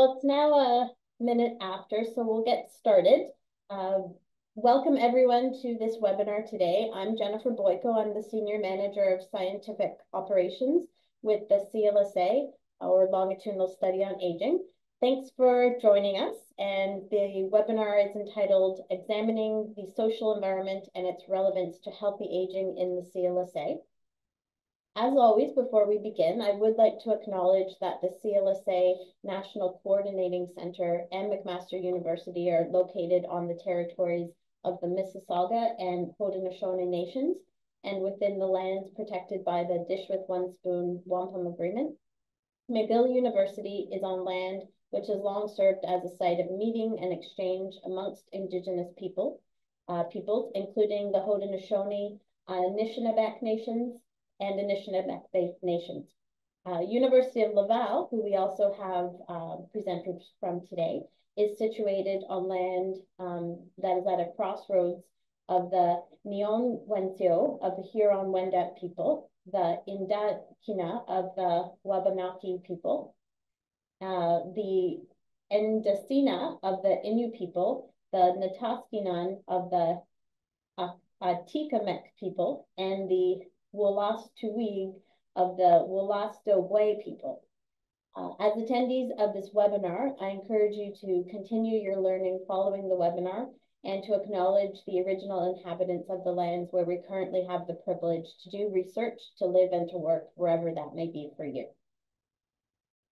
Well, it's now a minute after, so we'll get started. Uh, welcome everyone to this webinar today. I'm Jennifer Boyko. I'm the Senior Manager of Scientific Operations with the CLSA, or Longitudinal Study on Aging. Thanks for joining us. And the webinar is entitled Examining the Social Environment and its Relevance to Healthy Aging in the CLSA. As always, before we begin, I would like to acknowledge that the CLSA National Coordinating Center and McMaster University are located on the territories of the Mississauga and Haudenosaunee Nations and within the lands protected by the Dish with One Spoon Wampum Agreement. McGill University is on land which has long served as a site of meeting and exchange amongst Indigenous people, uh, peoples, including the Haudenosaunee, uh, Anishinaabeg Nations, and Anishinaabe Nations. Uh, University of Laval, who we also have uh, presenters from today, is situated on land um, that is at a crossroads of the Wensio of the Huron-Wendat people, the Indakina of the Wabanaki people, uh, the Endasina of the Innu people, the Nitaskinan of the Atikamekw people, and the Wolastoqiyik of the Wolastoqey people. Uh, as attendees of this webinar, I encourage you to continue your learning following the webinar and to acknowledge the original inhabitants of the lands where we currently have the privilege to do research, to live and to work wherever that may be for you.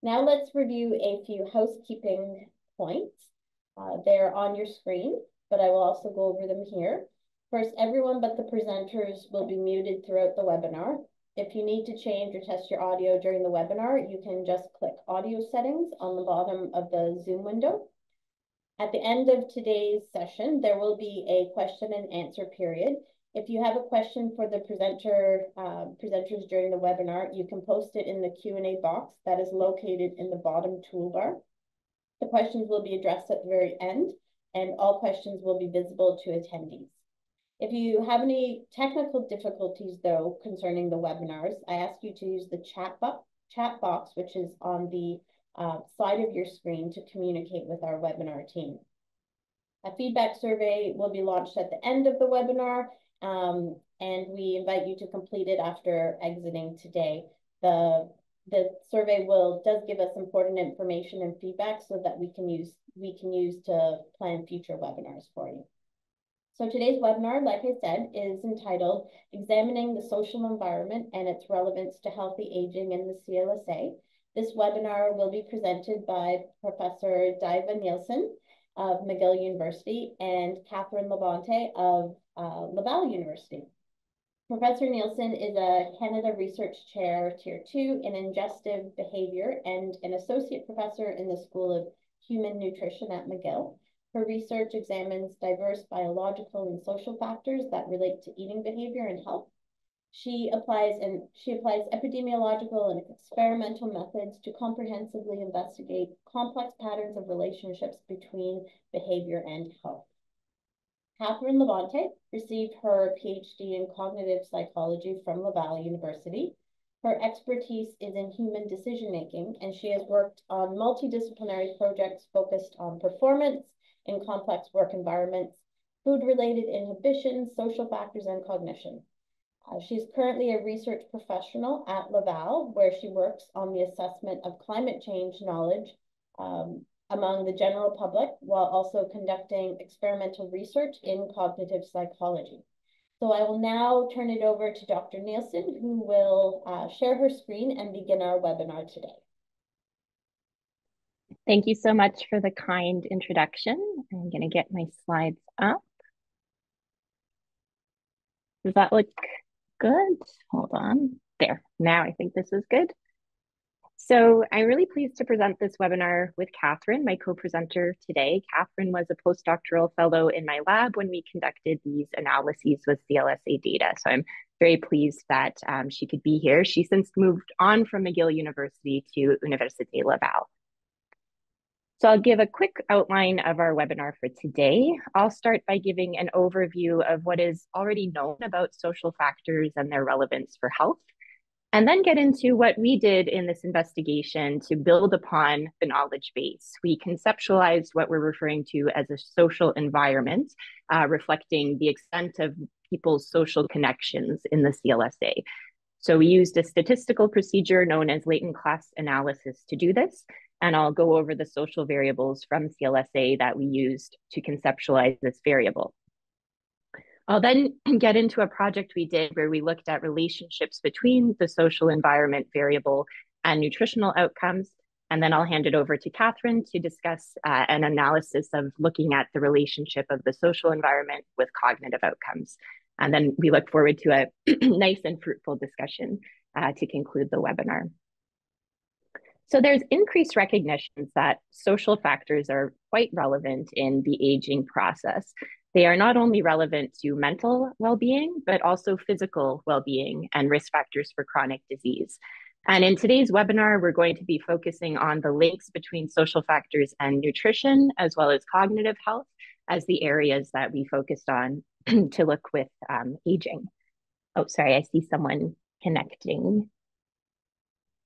Now let's review a few housekeeping points. Uh, they're on your screen, but I will also go over them here. First, everyone but the presenters will be muted throughout the webinar. If you need to change or test your audio during the webinar, you can just click audio settings on the bottom of the Zoom window. At the end of today's session, there will be a question and answer period. If you have a question for the presenter uh, presenters during the webinar, you can post it in the Q&A box that is located in the bottom toolbar. The questions will be addressed at the very end, and all questions will be visible to attendees. If you have any technical difficulties, though, concerning the webinars, I ask you to use the chat, bo chat box, which is on the uh, side of your screen to communicate with our webinar team. A feedback survey will be launched at the end of the webinar, um, and we invite you to complete it after exiting today. The the survey will does give us important information and feedback so that we can use we can use to plan future webinars for you. So today's webinar, like I said, is entitled Examining the Social Environment and its Relevance to Healthy Aging in the CLSA. This webinar will be presented by Professor Daiva Nielsen of McGill University and Katherine Labonté of uh, Laval University. Professor Nielsen is a Canada Research Chair Tier 2 in Ingestive Behavior and an Associate Professor in the School of Human Nutrition at McGill. Her research examines diverse biological and social factors that relate to eating behavior and health. She applies and she applies epidemiological and experimental methods to comprehensively investigate complex patterns of relationships between behavior and health. Katherine Labonté received her PhD in cognitive psychology from Laval University. Her expertise is in human decision making, and she has worked on multidisciplinary projects focused on performance, in complex work environments, food-related inhibition, social factors, and cognition. Uh, she's currently a research professional at Laval, where she works on the assessment of climate change knowledge um, among the general public, while also conducting experimental research in cognitive psychology. So I will now turn it over to Dr. Nielsen, who will uh, share her screen and begin our webinar today. Thank you so much for the kind introduction. I'm going to get my slides up. Does that look good? Hold on. There. Now I think this is good. So I'm really pleased to present this webinar with Katherine, my co-presenter today. Katherine was a postdoctoral fellow in my lab when we conducted these analyses with CLSA data. So I'm very pleased that um, she could be here. She since moved on from McGill University to Université Laval. So I'll give a quick outline of our webinar for today. I'll start by giving an overview of what is already known about social factors and their relevance for health. and then get into what we did in this investigation to build upon the knowledge base. We conceptualized what we're referring to as a social environment, uh, reflecting the extent of people's social connections in the CLSA. So we used a statistical procedure known as latent class analysis to do this. And I'll go over the social variables from CLSA that we used to conceptualize this variable. I'll then get into a project we did where we looked at relationships between the social environment variable and nutritional outcomes. And then I'll hand it over to Katherine to discuss uh, an analysis of looking at the relationship of the social environment with cognitive outcomes. And then we look forward to a nice and fruitful discussion uh, to conclude the webinar. So there's increased recognition that social factors are quite relevant in the aging process. They are not only relevant to mental well-being, but also physical well-being and risk factors for chronic disease. And in today's webinar, we're going to be focusing on the links between social factors and nutrition, as well as cognitive health, as the areas that we focused on to look with um, aging. Oh, sorry, I see someone connecting.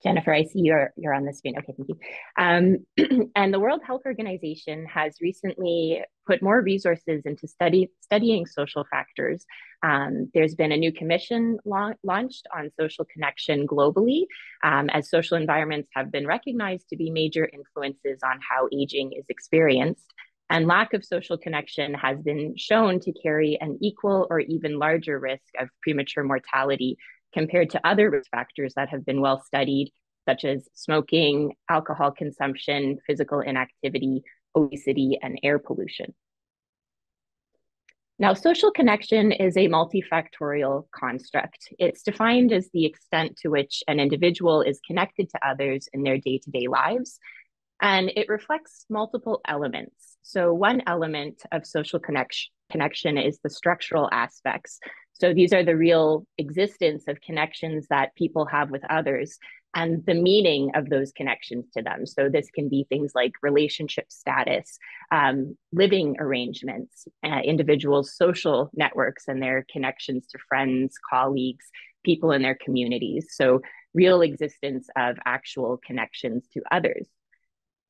Jennifer, I see you're you're on the screen. Okay, thank you. Um, and the World Health Organization has recently put more resources into study studying social factors. Um, there's been a new commission la launched on social connection globally, um, as social environments have been recognized to be major influences on how aging is experienced. And lack of social connection has been shown to carry an equal or even larger risk of premature mortality compared to other risk factors that have been well studied, such as smoking, alcohol consumption, physical inactivity, obesity, and air pollution. Now, social connection is a multifactorial construct. It's defined as the extent to which an individual is connected to others in their day to day lives. And it reflects multiple elements. So, one element of social connection, connection is the structural aspects. So these are the real existence of connections that people have with others and the meaning of those connections to them. So this can be things like relationship status, um, living arrangements, uh, individuals' social networks and their connections to friends, colleagues, people in their communities. So real existence of actual connections to others.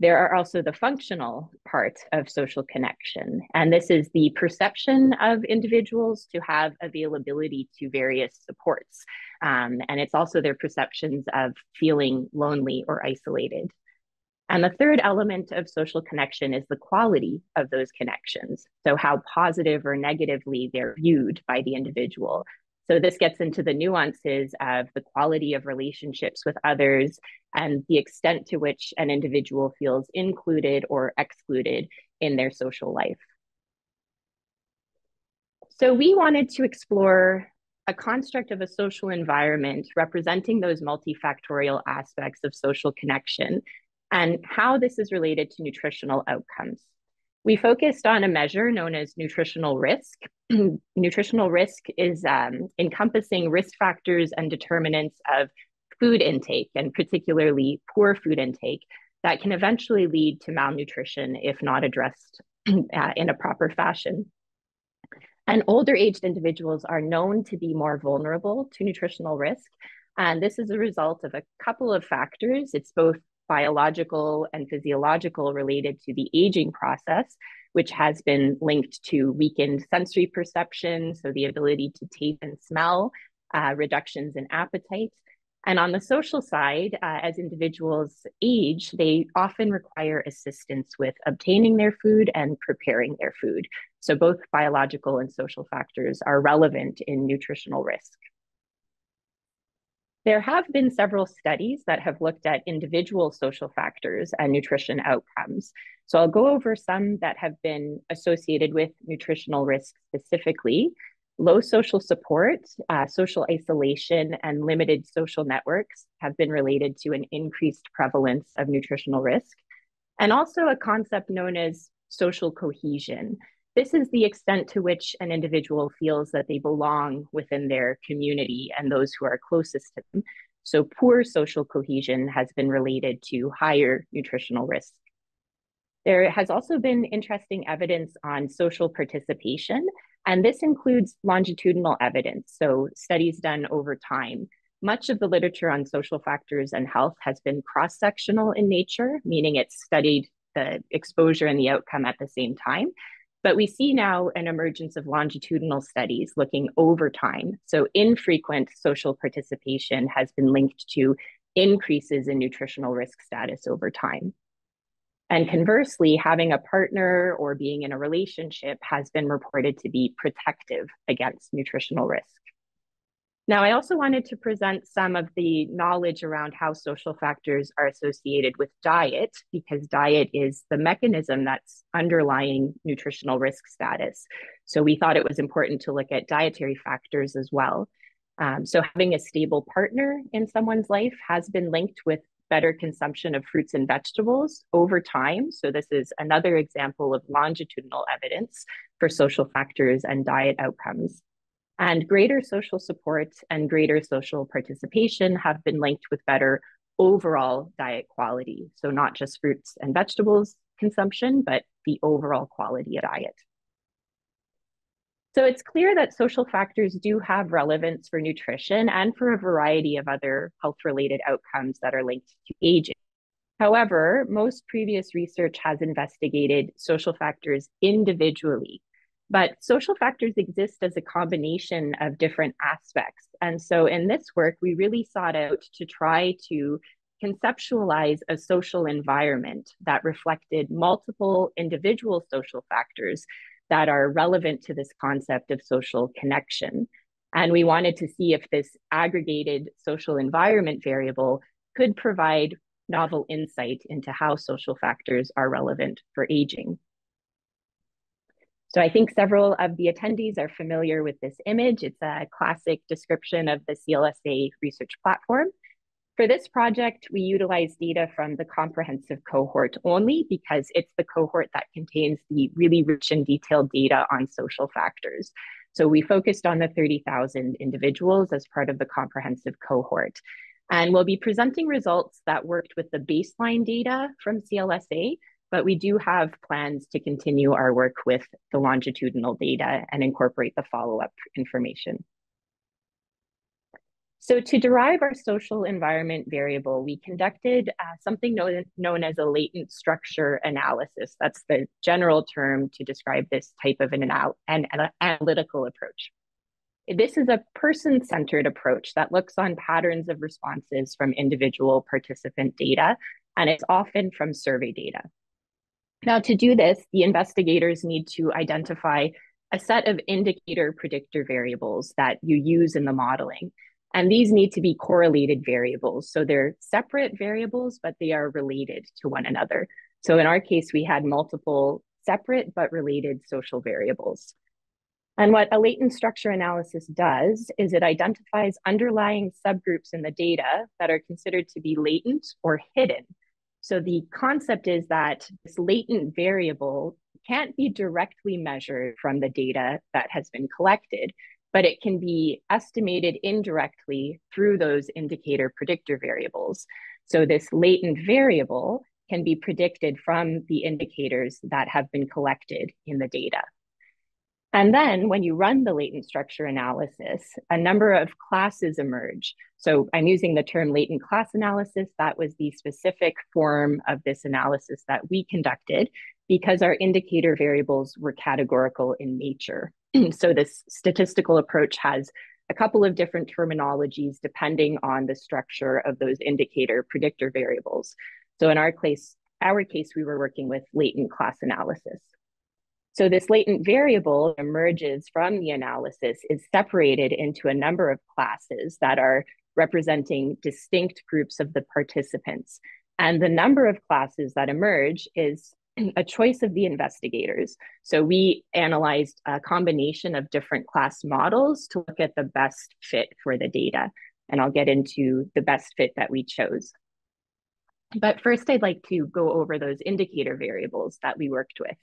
There are also the functional part of social connection. And this is the perception of individuals to have availability to various supports. Um, and it's also their perceptions of feeling lonely or isolated. And the third element of social connection is the quality of those connections. So, how positive or negatively they're viewed by the individual. So this gets into the nuances of the quality of relationships with others and the extent to which an individual feels included or excluded in their social life. So we wanted to explore a construct of a social environment representing those multifactorial aspects of social connection and how this is related to nutritional outcomes. We focused on a measure known as nutritional risk. nutritional risk is um, encompassing risk factors and determinants of food intake, and particularly poor food intake, that can eventually lead to malnutrition if not addressed uh, in a proper fashion. And older aged individuals are known to be more vulnerable to nutritional risk. And this is a result of a couple of factors. It's both biological and physiological related to the aging process, which has been linked to weakened sensory perception, so the ability to taste and smell, uh, reductions in appetite. And on the social side, uh, as individuals age, they often require assistance with obtaining their food and preparing their food. So both biological and social factors are relevant in nutritional risk. There have been several studies that have looked at individual social factors and nutrition outcomes. So I'll go over some that have been associated with nutritional risk specifically. Low social support, uh, social isolation, and limited social networks have been related to an increased prevalence of nutritional risk. And also a concept known as social cohesion, this is the extent to which an individual feels that they belong within their community and those who are closest to them. So, poor social cohesion has been related to higher nutritional risk. There has also been interesting evidence on social participation, and this includes longitudinal evidence, so studies done over time. much of the literature on social factors and health has been cross-sectional in nature, meaning it's studied the exposure and the outcome at the same time. But we see now an emergence of longitudinal studies looking over time. So infrequent social participation has been linked to increases in nutritional risk status over time. And conversely, having a partner or being in a relationship has been reported to be protective against nutritional risk. Now, I also wanted to present some of the knowledge around how social factors are associated with diet, because diet is the mechanism that's underlying nutritional risk status. So we thought it was important to look at dietary factors as well. Um, so having a stable partner in someone's life has been linked with better consumption of fruits and vegetables over time. So this is another example of longitudinal evidence for social factors and diet outcomes. And greater social support and greater social participation have been linked with better overall diet quality. So, not just fruits and vegetables consumption, but the overall quality of diet. So, it's clear that social factors do have relevance for nutrition and for a variety of other health related outcomes that are linked to aging. However, most previous research has investigated social factors individually but social factors exist as a combination of different aspects. And so in this work, we really sought out to try to conceptualize a social environment that reflected multiple individual social factors that are relevant to this concept of social connection. And we wanted to see if this aggregated social environment variable could provide novel insight into how social factors are relevant for aging. So I think several of the attendees are familiar with this image. It's a classic description of the CLSA research platform. For this project, we utilize data from the comprehensive cohort only because it's the cohort that contains the really rich and detailed data on social factors. So we focused on the 30,000 individuals as part of the comprehensive cohort. And we'll be presenting results that worked with the baseline data from CLSA, but we do have plans to continue our work with the longitudinal data and incorporate the follow-up information. So to derive our social environment variable, we conducted uh, something known, known as a latent structure analysis. That's the general term to describe this type of an, anal an, an analytical approach. This is a person-centered approach that looks on patterns of responses from individual participant data, and it's often from survey data. Now, to do this, the investigators need to identify a set of indicator predictor variables that you use in the modeling. And these need to be correlated variables. So they're separate variables, but they are related to one another. So in our case, we had multiple separate but related social variables. And what a latent structure analysis does is it identifies underlying subgroups in the data that are considered to be latent or hidden so the concept is that this latent variable can't be directly measured from the data that has been collected, but it can be estimated indirectly through those indicator predictor variables. So this latent variable can be predicted from the indicators that have been collected in the data. And then when you run the latent structure analysis, a number of classes emerge. So I'm using the term latent class analysis. That was the specific form of this analysis that we conducted because our indicator variables were categorical in nature. so this statistical approach has a couple of different terminologies depending on the structure of those indicator predictor variables. So in our case, our case, we were working with latent class analysis. So this latent variable emerges from the analysis is separated into a number of classes that are representing distinct groups of the participants. And the number of classes that emerge is a choice of the investigators. So we analyzed a combination of different class models to look at the best fit for the data. And I'll get into the best fit that we chose. But first, I'd like to go over those indicator variables that we worked with.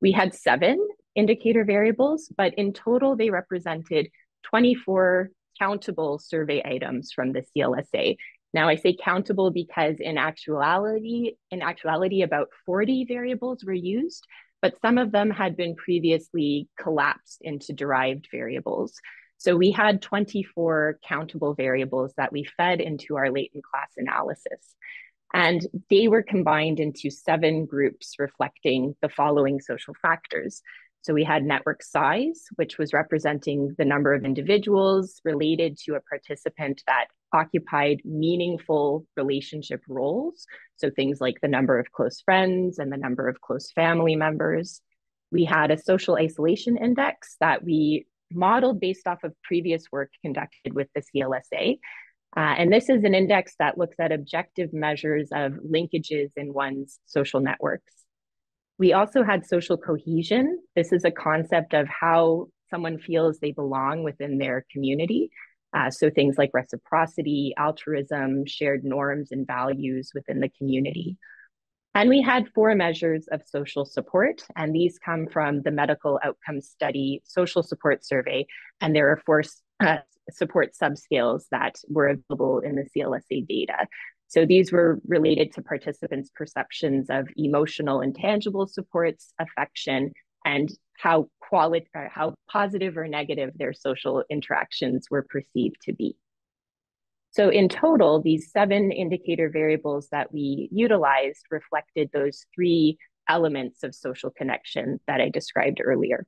We had seven indicator variables, but in total, they represented 24 countable survey items from the CLSA. Now I say countable because in actuality, in actuality, about 40 variables were used, but some of them had been previously collapsed into derived variables. So we had 24 countable variables that we fed into our latent class analysis. And they were combined into seven groups reflecting the following social factors. So we had network size, which was representing the number of individuals related to a participant that occupied meaningful relationship roles. So things like the number of close friends and the number of close family members. We had a social isolation index that we modeled based off of previous work conducted with the CLSA. Uh, and this is an index that looks at objective measures of linkages in one's social networks. We also had social cohesion. This is a concept of how someone feels they belong within their community. Uh, so things like reciprocity, altruism, shared norms and values within the community. And we had four measures of social support, and these come from the Medical Outcomes Study Social Support Survey. And there are four uh, support subscales that were available in the CLSA data. So these were related to participants' perceptions of emotional and tangible supports, affection, and how quality, uh, how positive or negative their social interactions were perceived to be. So in total, these seven indicator variables that we utilized reflected those three elements of social connection that I described earlier.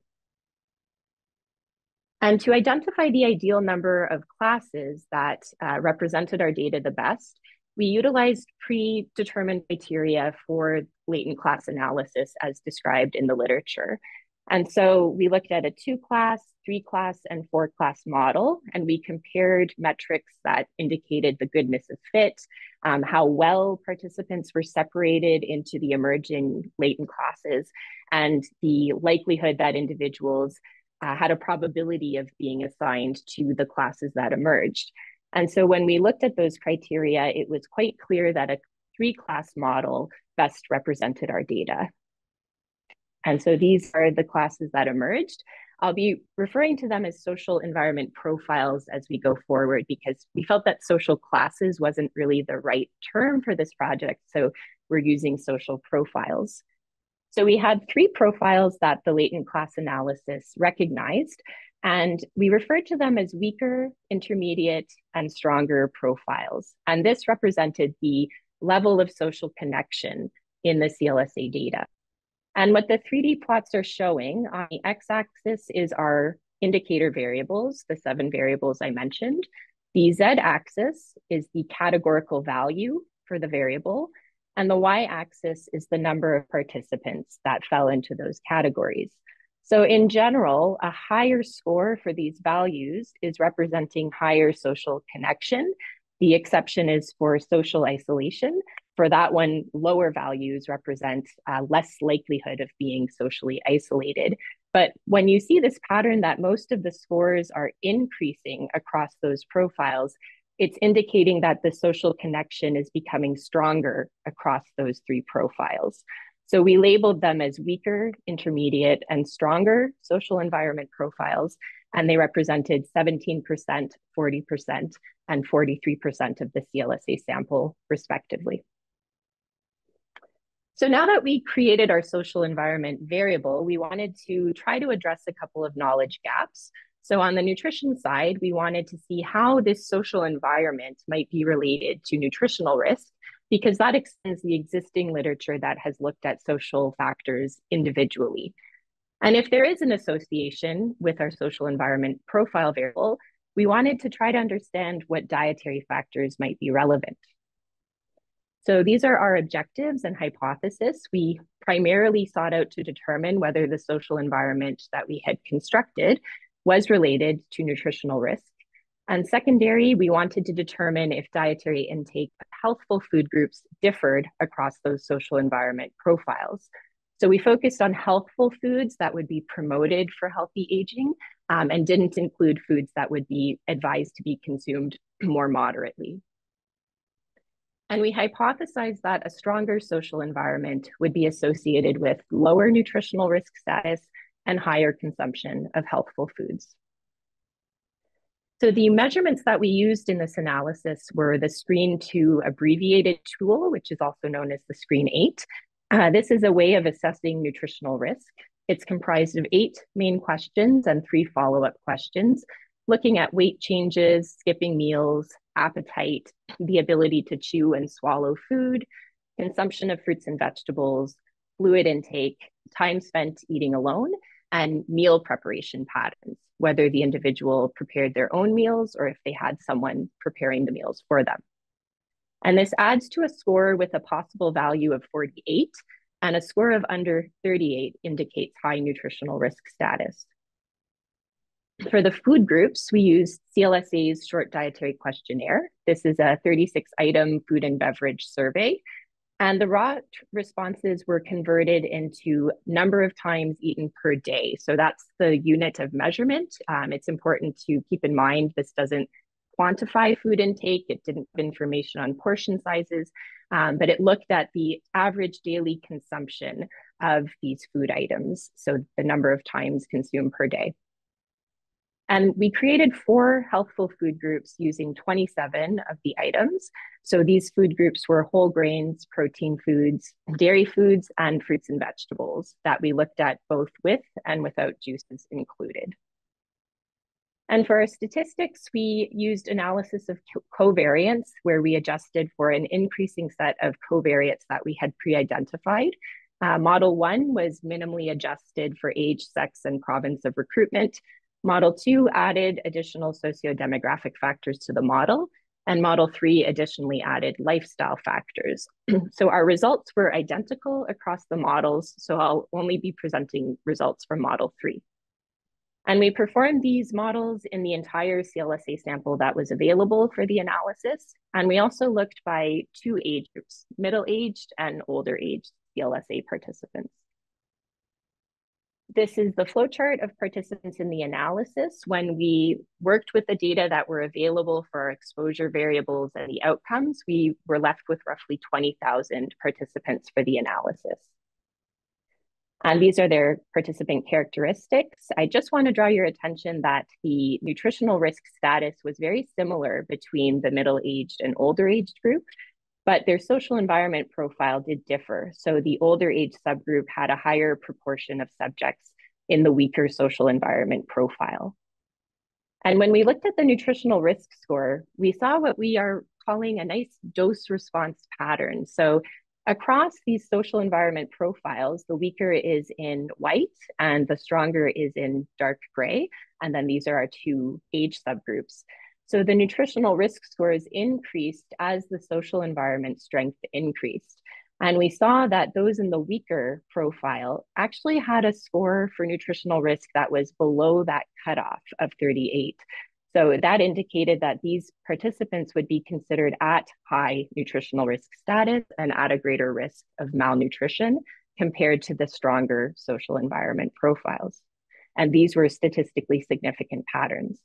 And to identify the ideal number of classes that uh, represented our data the best, we utilized predetermined criteria for latent class analysis as described in the literature. And so we looked at a two class, three class, and four class model, and we compared metrics that indicated the goodness of fit, um, how well participants were separated into the emerging latent classes, and the likelihood that individuals uh, had a probability of being assigned to the classes that emerged. And so when we looked at those criteria, it was quite clear that a three class model best represented our data. And so these are the classes that emerged. I'll be referring to them as social environment profiles as we go forward because we felt that social classes wasn't really the right term for this project. So we're using social profiles. So we had three profiles that the latent class analysis recognized. And we referred to them as weaker, intermediate, and stronger profiles. And this represented the level of social connection in the CLSA data. And what the 3D plots are showing on the x-axis is our indicator variables, the seven variables I mentioned. The z-axis is the categorical value for the variable, and the y-axis is the number of participants that fell into those categories. So in general, a higher score for these values is representing higher social connection. The exception is for social isolation. For that one, lower values represent uh, less likelihood of being socially isolated. But when you see this pattern that most of the scores are increasing across those profiles, it's indicating that the social connection is becoming stronger across those three profiles. So we labeled them as weaker, intermediate, and stronger social environment profiles, and they represented 17%, 40%, and 43% of the CLSA sample, respectively. So now that we created our social environment variable, we wanted to try to address a couple of knowledge gaps. So on the nutrition side, we wanted to see how this social environment might be related to nutritional risk because that extends the existing literature that has looked at social factors individually. And if there is an association with our social environment profile variable, we wanted to try to understand what dietary factors might be relevant. So these are our objectives and hypothesis. We primarily sought out to determine whether the social environment that we had constructed was related to nutritional risk and secondary, we wanted to determine if dietary intake of healthful food groups differed across those social environment profiles. So we focused on healthful foods that would be promoted for healthy aging um, and didn't include foods that would be advised to be consumed more moderately. And we hypothesized that a stronger social environment would be associated with lower nutritional risk status and higher consumption of healthful foods. So the measurements that we used in this analysis were the Screen 2 abbreviated tool, which is also known as the Screen 8. Uh, this is a way of assessing nutritional risk. It's comprised of eight main questions and three follow-up questions, looking at weight changes, skipping meals, appetite, the ability to chew and swallow food, consumption of fruits and vegetables, fluid intake, time spent eating alone, and meal preparation patterns, whether the individual prepared their own meals or if they had someone preparing the meals for them. And this adds to a score with a possible value of 48, and a score of under 38 indicates high nutritional risk status. For the food groups, we use CLSA's short dietary questionnaire. This is a 36 item food and beverage survey. And the raw responses were converted into number of times eaten per day. So that's the unit of measurement. Um, it's important to keep in mind this doesn't quantify food intake. It didn't have information on portion sizes, um, but it looked at the average daily consumption of these food items. So the number of times consumed per day. And we created four healthful food groups using 27 of the items. So these food groups were whole grains, protein foods, dairy foods, and fruits and vegetables that we looked at both with and without juices included. And for our statistics, we used analysis of covariance where we adjusted for an increasing set of covariates that we had pre-identified. Uh, model one was minimally adjusted for age, sex, and province of recruitment. Model two added additional socio-demographic factors to the model, and Model three additionally added lifestyle factors. so our results were identical across the models, so I'll only be presenting results from Model three. And we performed these models in the entire CLSA sample that was available for the analysis. And we also looked by two age groups, middle-aged and older-aged CLSA participants. This is the flowchart of participants in the analysis when we worked with the data that were available for our exposure variables and the outcomes, we were left with roughly 20,000 participants for the analysis. And these are their participant characteristics. I just want to draw your attention that the nutritional risk status was very similar between the middle-aged and older-aged group but their social environment profile did differ. So the older age subgroup had a higher proportion of subjects in the weaker social environment profile. And when we looked at the nutritional risk score, we saw what we are calling a nice dose response pattern. So across these social environment profiles, the weaker is in white and the stronger is in dark gray. And then these are our two age subgroups. So the nutritional risk scores increased as the social environment strength increased. And we saw that those in the weaker profile actually had a score for nutritional risk that was below that cutoff of 38. So that indicated that these participants would be considered at high nutritional risk status and at a greater risk of malnutrition compared to the stronger social environment profiles. And these were statistically significant patterns.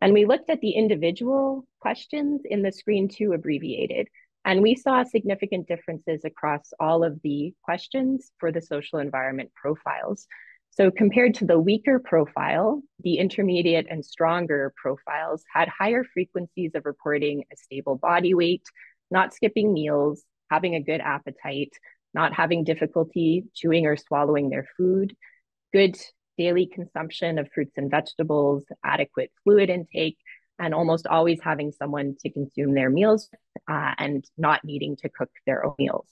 And we looked at the individual questions in the screen two abbreviated, and we saw significant differences across all of the questions for the social environment profiles. So compared to the weaker profile, the intermediate and stronger profiles had higher frequencies of reporting a stable body weight, not skipping meals, having a good appetite, not having difficulty chewing or swallowing their food, good daily consumption of fruits and vegetables, adequate fluid intake, and almost always having someone to consume their meals uh, and not needing to cook their own meals.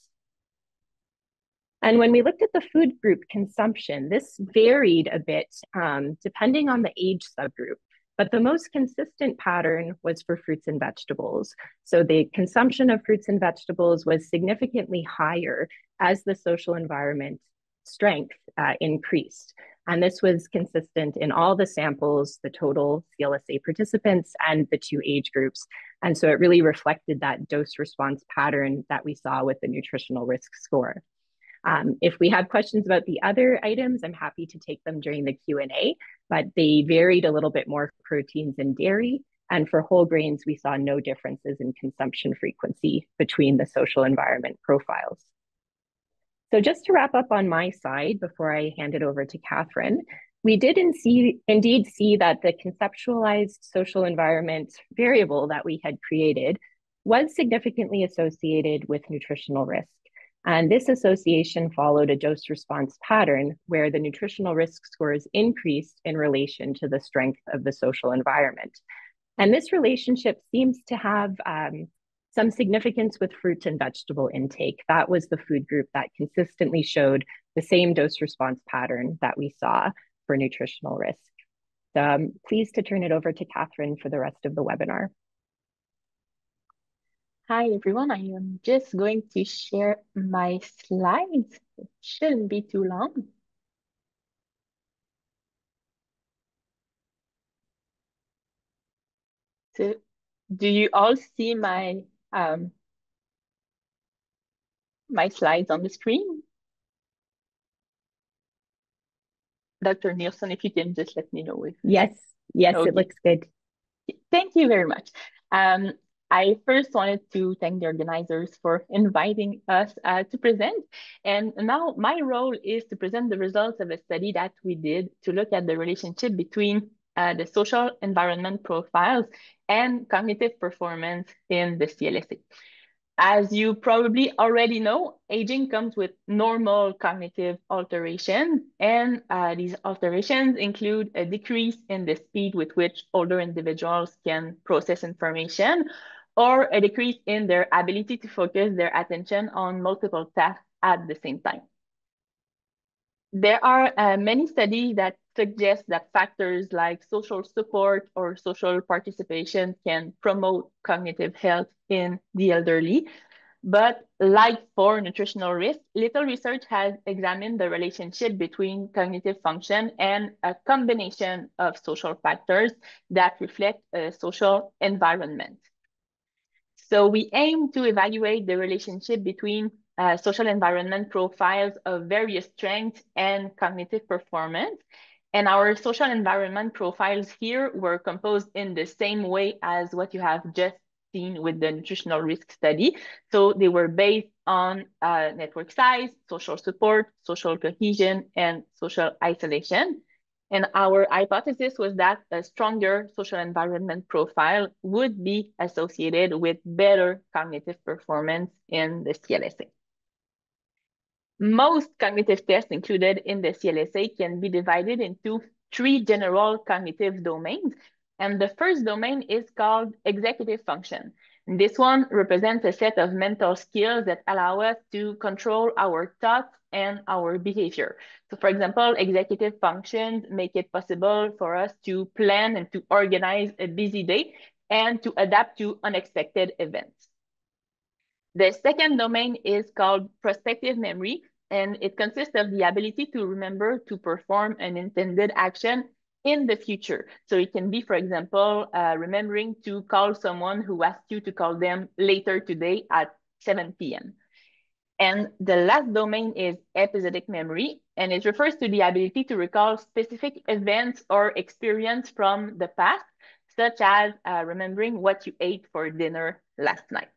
And when we looked at the food group consumption, this varied a bit um, depending on the age subgroup. But the most consistent pattern was for fruits and vegetables. So the consumption of fruits and vegetables was significantly higher as the social environment strength uh, increased. And this was consistent in all the samples, the total CLSA participants, and the two age groups. And so it really reflected that dose response pattern that we saw with the nutritional risk score. Um, if we have questions about the other items, I'm happy to take them during the Q&A, but they varied a little bit more for proteins and dairy. And for whole grains, we saw no differences in consumption frequency between the social environment profiles. So just to wrap up on my side before I hand it over to Katherine, we did in see, indeed see that the conceptualized social environment variable that we had created was significantly associated with nutritional risk. And this association followed a dose response pattern where the nutritional risk scores increased in relation to the strength of the social environment. And this relationship seems to have um, some significance with fruit and vegetable intake. That was the food group that consistently showed the same dose response pattern that we saw for nutritional risk. So I'm pleased to turn it over to Katherine for the rest of the webinar. Hi, everyone. I am just going to share my slides. It shouldn't be too long. So do you all see my um, my slides on the screen? Dr. Nielsen, if you can just let me know if. Yes, yes, okay. it looks good. Thank you very much. Um, I first wanted to thank the organizers for inviting us uh, to present. And now my role is to present the results of a study that we did to look at the relationship between uh, the social environment profiles and cognitive performance in the CLSA. As you probably already know, aging comes with normal cognitive alterations, and uh, these alterations include a decrease in the speed with which older individuals can process information, or a decrease in their ability to focus their attention on multiple tasks at the same time. There are uh, many studies that suggest that factors like social support or social participation can promote cognitive health in the elderly. But like for nutritional risk, little research has examined the relationship between cognitive function and a combination of social factors that reflect a social environment. So we aim to evaluate the relationship between uh, social environment profiles of various strengths and cognitive performance. And our social environment profiles here were composed in the same way as what you have just seen with the nutritional risk study. So they were based on uh, network size, social support, social cohesion, and social isolation. And our hypothesis was that a stronger social environment profile would be associated with better cognitive performance in the CLSA. Most cognitive tests included in the CLSA can be divided into three general cognitive domains. And the first domain is called executive function. This one represents a set of mental skills that allow us to control our thoughts and our behavior. So for example, executive functions make it possible for us to plan and to organize a busy day and to adapt to unexpected events. The second domain is called prospective memory, and it consists of the ability to remember to perform an intended action in the future. So it can be, for example, uh, remembering to call someone who asked you to call them later today at 7 p.m. And the last domain is episodic memory, and it refers to the ability to recall specific events or experience from the past, such as uh, remembering what you ate for dinner last night.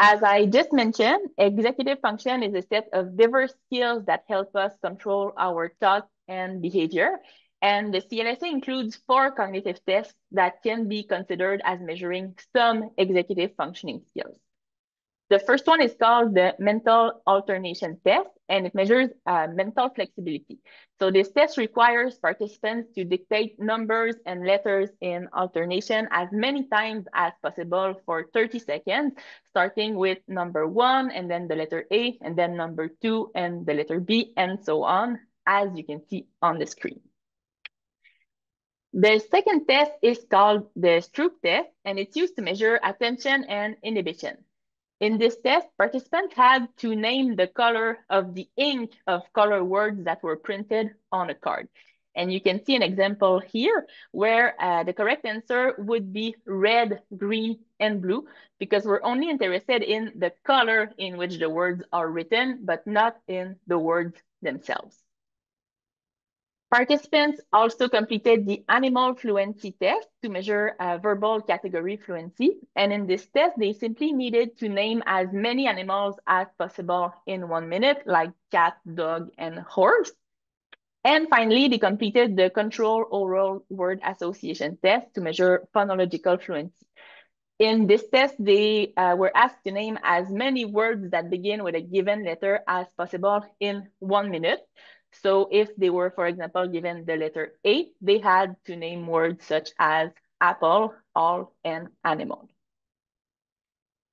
As I just mentioned, executive function is a set of diverse skills that help us control our thoughts and behavior. And the CLSA includes four cognitive tests that can be considered as measuring some executive functioning skills. The first one is called the mental alternation test, and it measures uh, mental flexibility. So this test requires participants to dictate numbers and letters in alternation as many times as possible for 30 seconds, starting with number one, and then the letter A, and then number two, and the letter B, and so on, as you can see on the screen. The second test is called the Stroop test, and it's used to measure attention and inhibition. In this test, participants had to name the color of the ink of color words that were printed on a card. And you can see an example here where uh, the correct answer would be red, green, and blue, because we're only interested in the color in which the words are written, but not in the words themselves. Participants also completed the animal fluency test to measure uh, verbal category fluency. And in this test, they simply needed to name as many animals as possible in one minute, like cat, dog, and horse. And finally, they completed the control oral word association test to measure phonological fluency. In this test, they uh, were asked to name as many words that begin with a given letter as possible in one minute. So if they were, for example, given the letter A, they had to name words such as apple, all, and animal.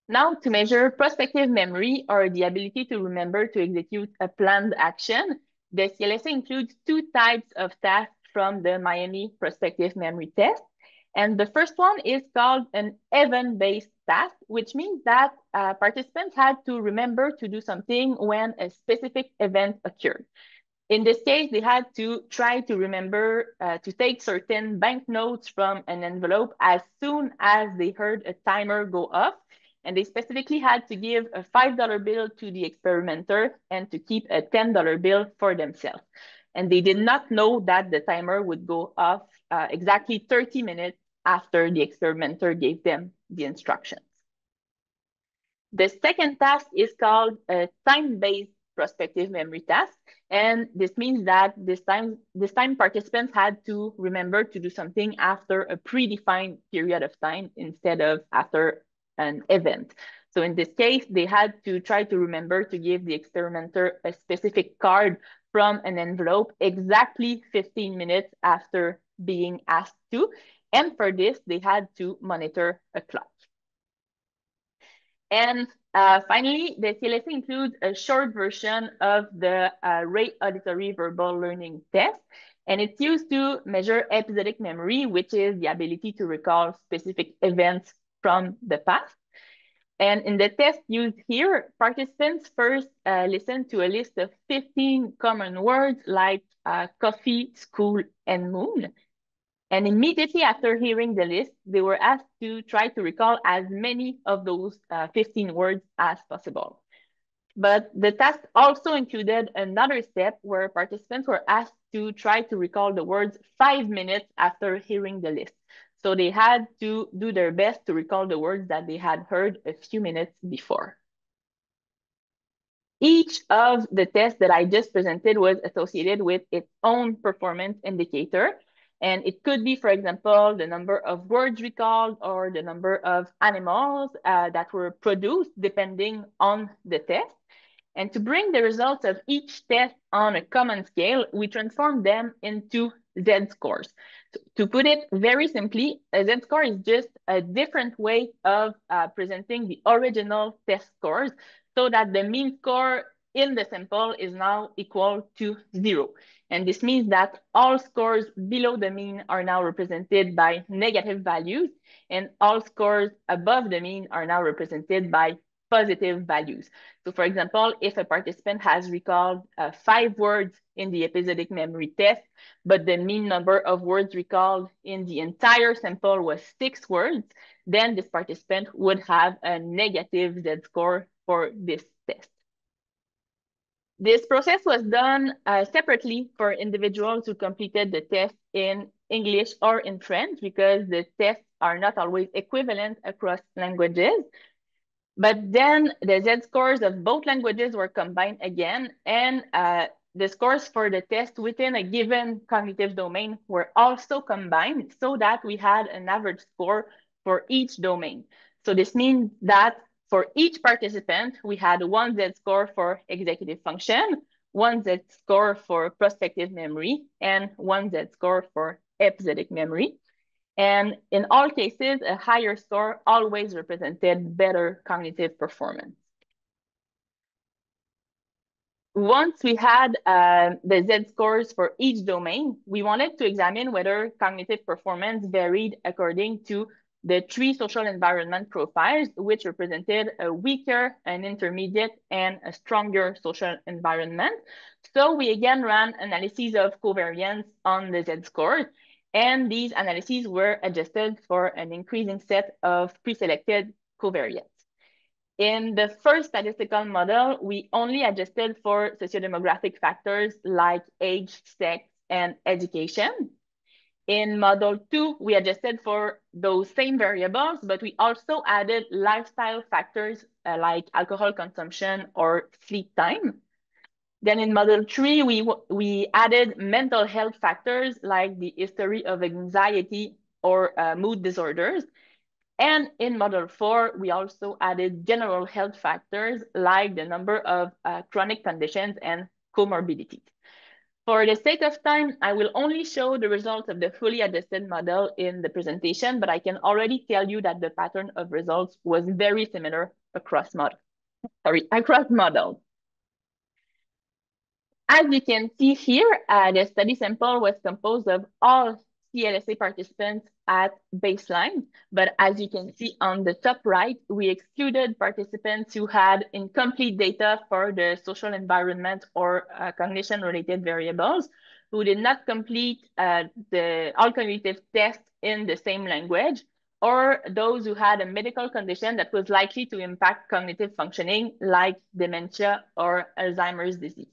Now, to measure prospective memory or the ability to remember to execute a planned action, the CLSA includes two types of tasks from the Miami Prospective Memory Test. And the first one is called an event-based task, which means that uh, participants had to remember to do something when a specific event occurred. In this case, they had to try to remember uh, to take certain banknotes from an envelope as soon as they heard a timer go off and they specifically had to give a $5 bill to the experimenter and to keep a $10 bill for themselves. And they did not know that the timer would go off uh, exactly 30 minutes after the experimenter gave them the instructions. The second task is called a time-based prospective memory task. And this means that this time, this time participants had to remember to do something after a predefined period of time instead of after an event. So in this case, they had to try to remember to give the experimenter a specific card from an envelope exactly 15 minutes after being asked to. And for this, they had to monitor a clock. And uh, finally, the CLSA includes a short version of the uh, Rey Auditory Verbal Learning Test. And it's used to measure episodic memory, which is the ability to recall specific events from the past. And in the test used here, participants first uh, listen to a list of 15 common words like uh, coffee, school, and moon. And immediately after hearing the list, they were asked to try to recall as many of those uh, 15 words as possible. But the test also included another step where participants were asked to try to recall the words five minutes after hearing the list. So they had to do their best to recall the words that they had heard a few minutes before. Each of the tests that I just presented was associated with its own performance indicator. And it could be, for example, the number of words recalled or the number of animals uh, that were produced depending on the test. And to bring the results of each test on a common scale, we transform them into z-scores. To put it very simply, a z-score is just a different way of uh, presenting the original test scores so that the mean score in the sample is now equal to zero. And this means that all scores below the mean are now represented by negative values and all scores above the mean are now represented by positive values. So for example, if a participant has recalled uh, five words in the episodic memory test, but the mean number of words recalled in the entire sample was six words, then this participant would have a negative Z-score for this test. This process was done uh, separately for individuals who completed the test in English or in French because the tests are not always equivalent across languages. But then the z-scores of both languages were combined again, and uh, the scores for the test within a given cognitive domain were also combined so that we had an average score for each domain. So this means that for each participant, we had one z-score for executive function, one z-score for prospective memory, and one z-score for episodic memory. And in all cases, a higher score always represented better cognitive performance. Once we had uh, the Z-scores for each domain, we wanted to examine whether cognitive performance varied according to the three social environment profiles, which represented a weaker, an intermediate, and a stronger social environment. So we again ran analyses of covariance on the Z-scores, and these analyses were adjusted for an increasing set of pre-selected covariates. In the first statistical model, we only adjusted for sociodemographic factors like age, sex, and education. In model two, we adjusted for those same variables, but we also added lifestyle factors uh, like alcohol consumption or sleep time. Then in model three, we, we added mental health factors like the history of anxiety or uh, mood disorders. And in model four, we also added general health factors like the number of uh, chronic conditions and comorbidities. For the sake of time, I will only show the results of the fully adjusted model in the presentation, but I can already tell you that the pattern of results was very similar across model, sorry, across models. As you can see here, uh, the study sample was composed of all CLSA participants at baseline. But as you can see on the top right, we excluded participants who had incomplete data for the social environment or uh, cognition-related variables, who did not complete uh, the all cognitive tests in the same language, or those who had a medical condition that was likely to impact cognitive functioning, like dementia or Alzheimer's disease.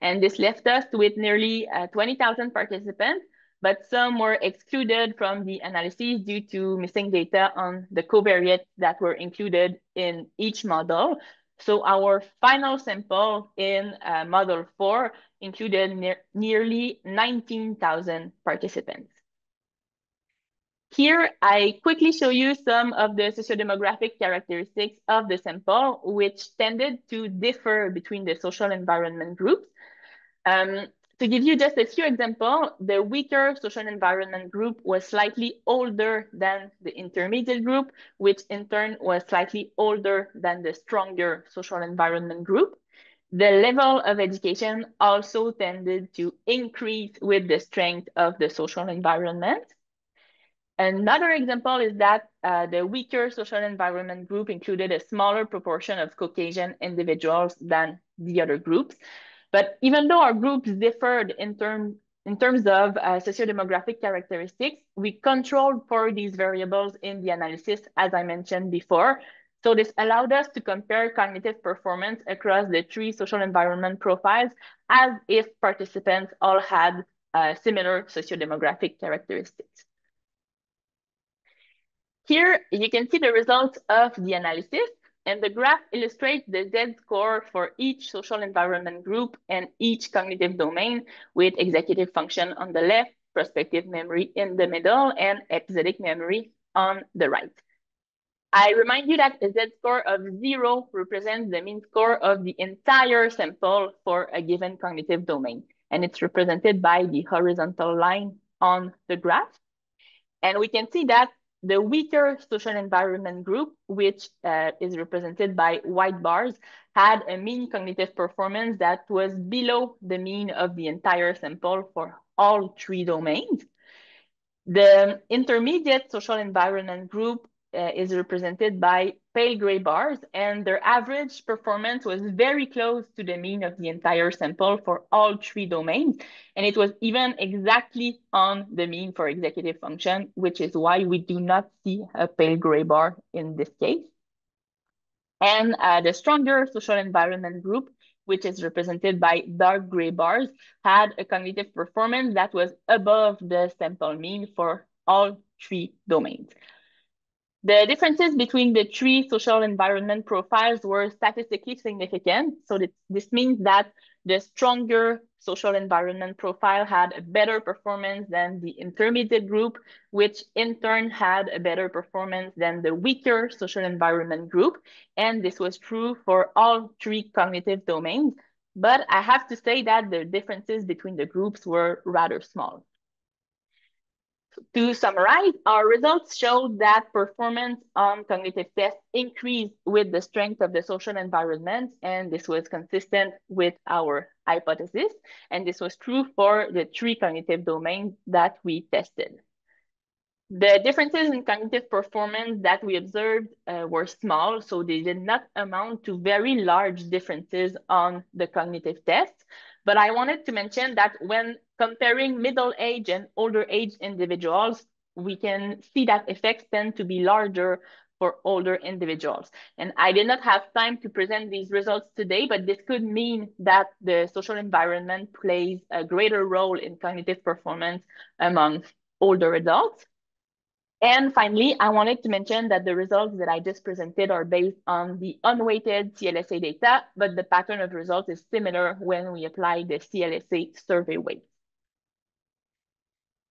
And this left us with nearly uh, 20,000 participants but some were excluded from the analysis due to missing data on the covariates that were included in each model. So our final sample in uh, model four included ne nearly 19,000 participants. Here, I quickly show you some of the sociodemographic characteristics of the sample, which tended to differ between the social environment groups. Um, to give you just a few examples, the weaker social environment group was slightly older than the intermediate group, which in turn was slightly older than the stronger social environment group. The level of education also tended to increase with the strength of the social environment. Another example is that uh, the weaker social environment group included a smaller proportion of Caucasian individuals than the other groups. But even though our groups differed in, term, in terms of uh, sociodemographic characteristics, we controlled for these variables in the analysis, as I mentioned before. So this allowed us to compare cognitive performance across the three social environment profiles as if participants all had uh, similar sociodemographic characteristics. Here, you can see the results of the analysis. And the graph illustrates the Z-score for each social environment group and each cognitive domain with executive function on the left, prospective memory in the middle, and episodic memory on the right. I remind you that a Z-score of zero represents the mean score of the entire sample for a given cognitive domain. And it's represented by the horizontal line on the graph. And we can see that the weaker social environment group, which uh, is represented by white bars, had a mean cognitive performance that was below the mean of the entire sample for all three domains. The intermediate social environment group uh, is represented by pale gray bars, and their average performance was very close to the mean of the entire sample for all three domains. And it was even exactly on the mean for executive function, which is why we do not see a pale gray bar in this case. And uh, the stronger social environment group, which is represented by dark gray bars, had a cognitive performance that was above the sample mean for all three domains. The differences between the three social environment profiles were statistically significant. So this means that the stronger social environment profile had a better performance than the intermediate group, which in turn had a better performance than the weaker social environment group. And this was true for all three cognitive domains. But I have to say that the differences between the groups were rather small. To summarize, our results showed that performance on cognitive tests increased with the strength of the social environment, and this was consistent with our hypothesis. And this was true for the three cognitive domains that we tested. The differences in cognitive performance that we observed uh, were small, so they did not amount to very large differences on the cognitive tests. But I wanted to mention that when comparing middle age and older age individuals, we can see that effects tend to be larger for older individuals. And I did not have time to present these results today, but this could mean that the social environment plays a greater role in cognitive performance among older adults. And finally, I wanted to mention that the results that I just presented are based on the unweighted CLSA data, but the pattern of results is similar when we apply the CLSA survey weight.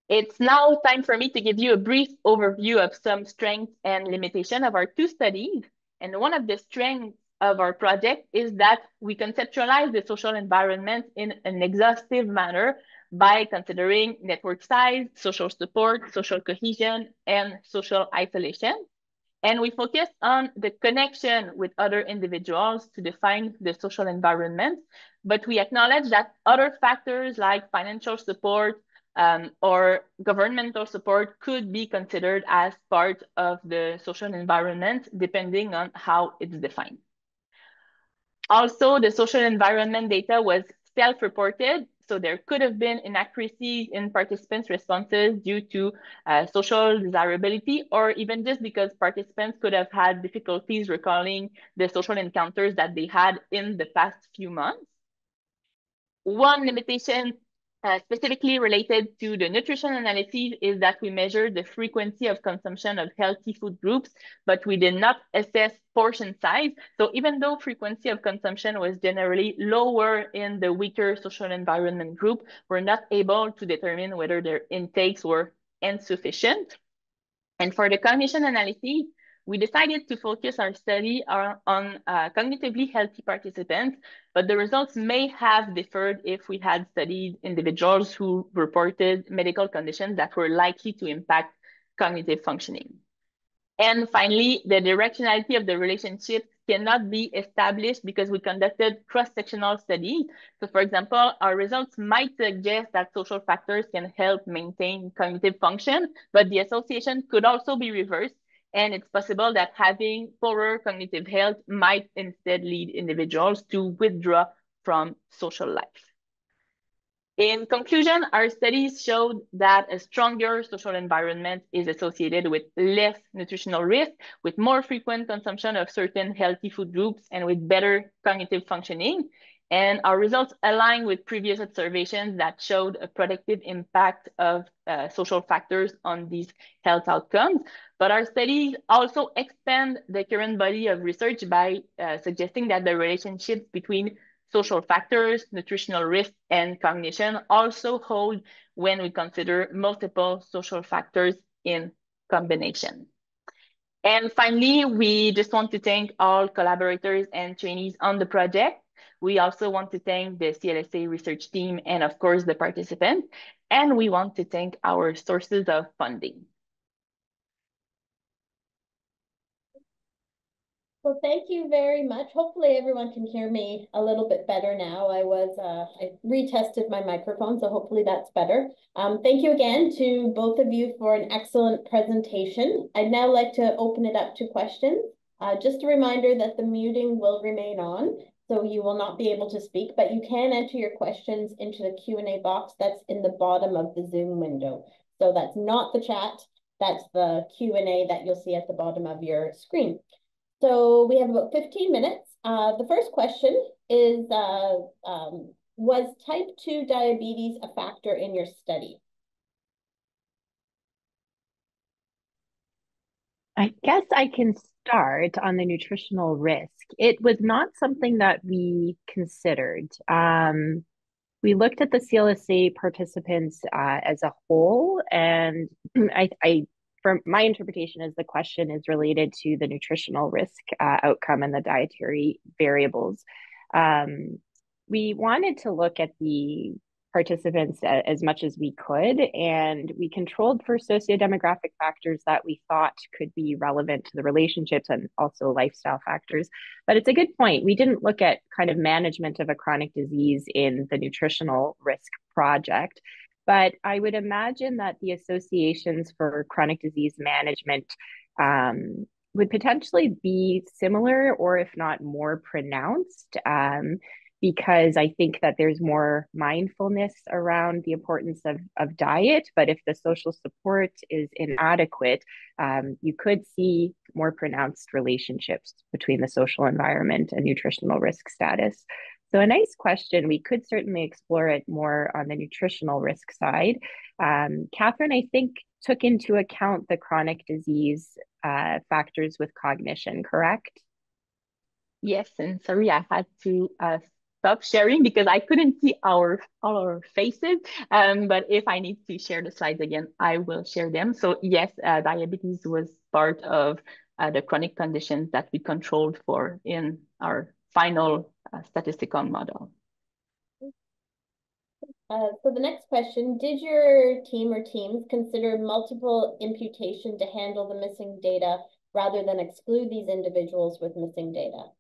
It's now time for me to give you a brief overview of some strengths and limitation of our two studies. And one of the strengths of our project is that we conceptualize the social environment in an exhaustive manner by considering network size, social support, social cohesion, and social isolation. And we focus on the connection with other individuals to define the social environment. But we acknowledge that other factors like financial support um, or governmental support could be considered as part of the social environment, depending on how it's defined. Also, the social environment data was self-reported so there could have been inaccuracies in participants' responses due to uh, social desirability, or even just because participants could have had difficulties recalling the social encounters that they had in the past few months. One limitation uh, specifically related to the nutrition analysis is that we measured the frequency of consumption of healthy food groups, but we did not assess portion size. So even though frequency of consumption was generally lower in the weaker social environment group, we're not able to determine whether their intakes were insufficient. And for the cognition analysis, we decided to focus our study on, on uh, cognitively healthy participants, but the results may have differed if we had studied individuals who reported medical conditions that were likely to impact cognitive functioning. And finally, the directionality of the relationship cannot be established because we conducted cross-sectional studies. So for example, our results might suggest that social factors can help maintain cognitive function, but the association could also be reversed and it's possible that having poorer cognitive health might instead lead individuals to withdraw from social life. In conclusion, our studies showed that a stronger social environment is associated with less nutritional risk, with more frequent consumption of certain healthy food groups, and with better cognitive functioning. And our results align with previous observations that showed a predictive impact of uh, social factors on these health outcomes. But our studies also expand the current body of research by uh, suggesting that the relationships between social factors, nutritional risk, and cognition also hold when we consider multiple social factors in combination. And finally, we just want to thank all collaborators and trainees on the project. We also want to thank the CLSA research team and of course the participants. And we want to thank our sources of funding. Well, thank you very much. Hopefully everyone can hear me a little bit better now. I was, uh, I retested my microphone, so hopefully that's better. Um, thank you again to both of you for an excellent presentation. I'd now like to open it up to questions. Uh, just a reminder that the muting will remain on, so you will not be able to speak, but you can enter your questions into the Q&A box that's in the bottom of the Zoom window. So that's not the chat, that's the Q&A that you'll see at the bottom of your screen. So we have about 15 minutes. Uh, the first question is, uh, um, was type 2 diabetes a factor in your study? I guess I can start on the nutritional risk. It was not something that we considered. Um, we looked at the CLSA participants uh, as a whole, and I, I from my interpretation is the question is related to the nutritional risk uh, outcome and the dietary variables. Um, we wanted to look at the participants as much as we could, and we controlled for sociodemographic factors that we thought could be relevant to the relationships and also lifestyle factors. But it's a good point. We didn't look at kind of management of a chronic disease in the nutritional risk project. But I would imagine that the associations for chronic disease management um, would potentially be similar or if not more pronounced um, because I think that there's more mindfulness around the importance of, of diet. But if the social support is inadequate, um, you could see more pronounced relationships between the social environment and nutritional risk status. So, a nice question. We could certainly explore it more on the nutritional risk side. Um, Katherine, I think, took into account the chronic disease uh, factors with cognition, correct? Yes, and sorry, I had to uh, stop sharing because I couldn't see our all our faces. Um, but if I need to share the slides again, I will share them. So yes, uh, diabetes was part of uh, the chronic conditions that we controlled for in our final uh, statistical model. Uh, so the next question, did your team or teams consider multiple imputation to handle the missing data rather than exclude these individuals with missing data?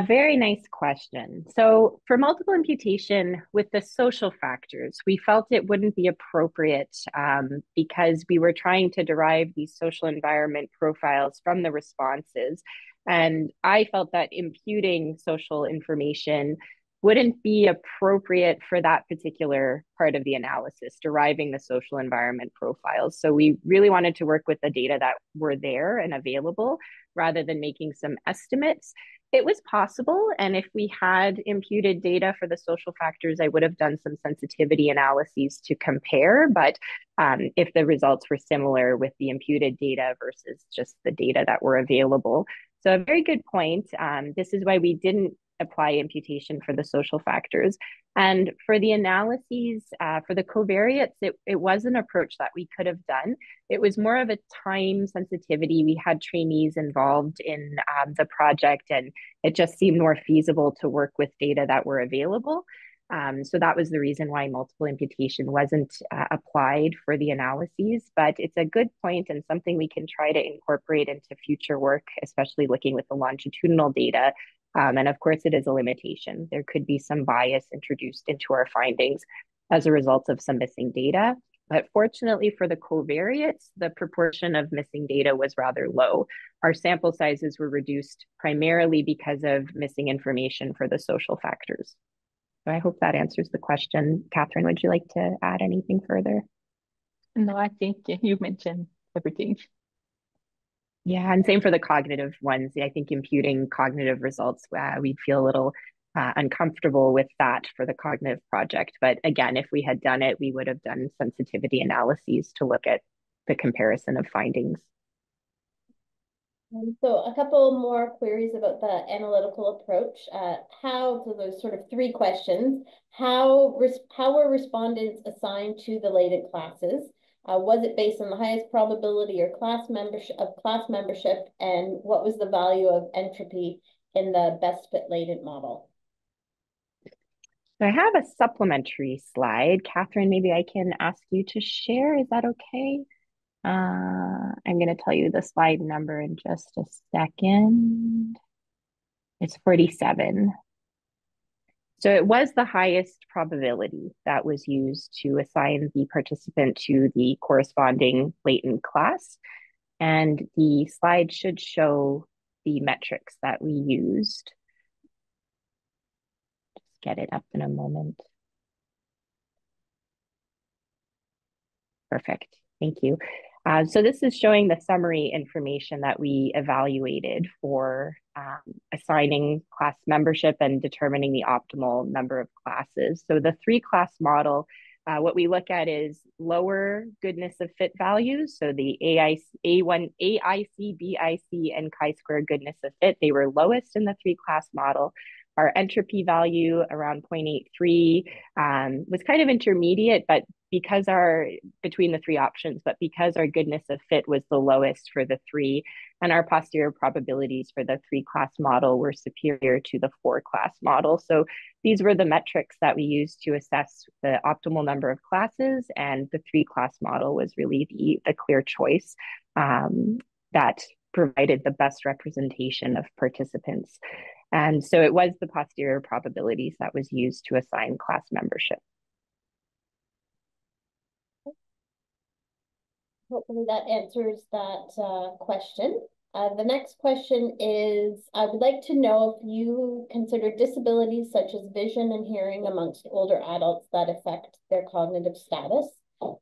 A very nice question. So, for multiple imputation with the social factors, we felt it wouldn't be appropriate um, because we were trying to derive these social environment profiles from the responses. And I felt that imputing social information wouldn't be appropriate for that particular part of the analysis, deriving the social environment profiles. So we really wanted to work with the data that were there and available rather than making some estimates. It was possible. And if we had imputed data for the social factors, I would have done some sensitivity analyses to compare. But um, if the results were similar with the imputed data versus just the data that were available. So, a very good point. Um, this is why we didn't apply imputation for the social factors. And for the analyses, uh, for the covariates, it, it was an approach that we could have done. It was more of a time sensitivity. We had trainees involved in um, the project, and it just seemed more feasible to work with data that were available. Um, so that was the reason why multiple imputation wasn't uh, applied for the analyses, but it's a good point and something we can try to incorporate into future work, especially looking with the longitudinal data um, and of course, it is a limitation. There could be some bias introduced into our findings as a result of some missing data. But fortunately for the covariates, the proportion of missing data was rather low. Our sample sizes were reduced primarily because of missing information for the social factors. So I hope that answers the question. Katherine, would you like to add anything further? No, I think you mentioned everything. Yeah, and same for the cognitive ones. I think imputing cognitive results, uh, we'd feel a little uh, uncomfortable with that for the cognitive project. But again, if we had done it, we would have done sensitivity analyses to look at the comparison of findings. Um, so a couple more queries about the analytical approach. Uh, how, so those sort of three questions, how, how were respondents assigned to the latent classes? Uh, was it based on the highest probability or class membership of class membership? And what was the value of entropy in the best fit latent model? I have a supplementary slide. Katherine, maybe I can ask you to share. Is that okay? Uh, I'm going to tell you the slide number in just a second. It's 47. So it was the highest probability that was used to assign the participant to the corresponding latent class. And the slide should show the metrics that we used. Just get it up in a moment. Perfect. Thank you. Uh, so this is showing the summary information that we evaluated for um, assigning class membership and determining the optimal number of classes. So the three class model, uh, what we look at is lower goodness of fit values. So the AIC, A1, AIC, BIC, and chi-square goodness of fit, they were lowest in the three class model. Our entropy value around 0.83 um, was kind of intermediate, but because our between the three options, but because our goodness of fit was the lowest for the three, and our posterior probabilities for the three class model were superior to the four class model. So these were the metrics that we used to assess the optimal number of classes, and the three class model was really the, the clear choice um, that provided the best representation of participants. And so it was the posterior probabilities that was used to assign class membership. Hopefully that answers that uh, question. Uh, the next question is, I would like to know if you consider disabilities such as vision and hearing amongst older adults that affect their cognitive status.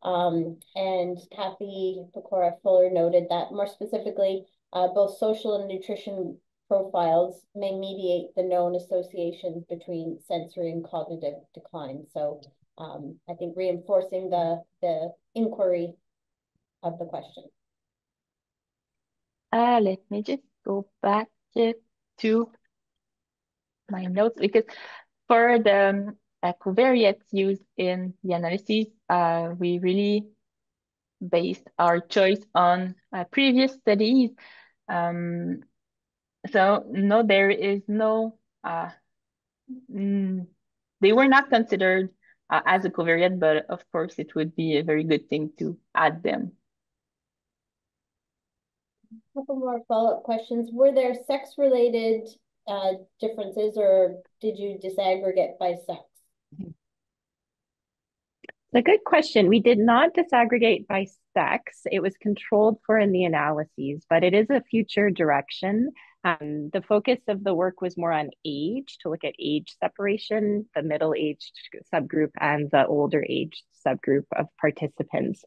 Um, and Kathy Pichora-Fuller noted that more specifically, uh, both social and nutrition profiles may mediate the known associations between sensory and cognitive decline. So um, I think reinforcing the, the inquiry of the question. Uh, let me just go back to my notes because for the covariates used in the analysis, uh, we really based our choice on uh, previous studies. Um, so no, there is no, uh, mm, they were not considered uh, as a covariate, but of course it would be a very good thing to add them. A couple more follow-up questions. Were there sex-related uh, differences or did you disaggregate by sex? It's a good question. We did not disaggregate by sex. It was controlled for in the analyses, but it is a future direction. Um, the focus of the work was more on age to look at age separation, the middle aged subgroup and the older age subgroup of participants.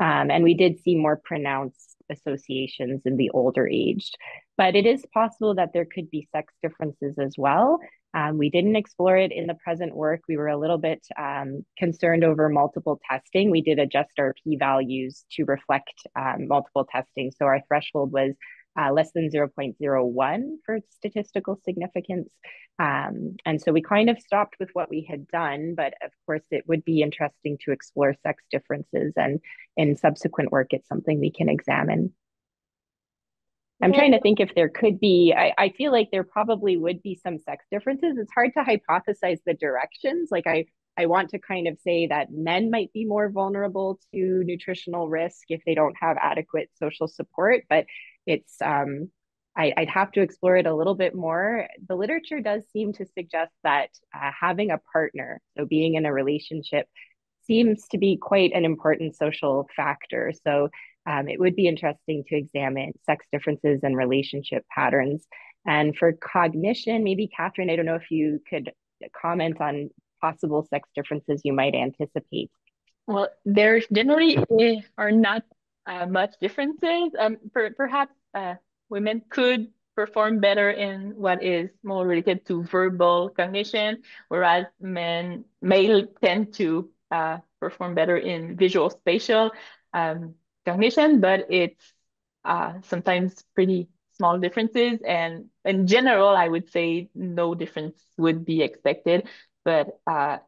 Um, and we did see more pronounced associations in the older aged. But it is possible that there could be sex differences as well. Um, we didn't explore it in the present work. We were a little bit um, concerned over multiple testing. We did adjust our p values to reflect um, multiple testing. So our threshold was uh, less than 0.01 for statistical significance. Um, and so we kind of stopped with what we had done, but of course it would be interesting to explore sex differences and in subsequent work, it's something we can examine. I'm trying to think if there could be, I, I feel like there probably would be some sex differences. It's hard to hypothesize the directions. Like I, I want to kind of say that men might be more vulnerable to nutritional risk if they don't have adequate social support, but it's um, I, would have to explore it a little bit more. The literature does seem to suggest that uh, having a partner, so being in a relationship, seems to be quite an important social factor. So um, it would be interesting to examine sex differences and relationship patterns. And for cognition, maybe Katherine, I don't know if you could comment on possible sex differences you might anticipate. Well, there generally eh, are not uh, much differences. Um, per perhaps uh, women could perform better in what is more related to verbal cognition, whereas men male tend to uh, perform better in visual spatial um, cognition, but it's uh, sometimes pretty small differences. And in general, I would say no difference would be expected. But uh,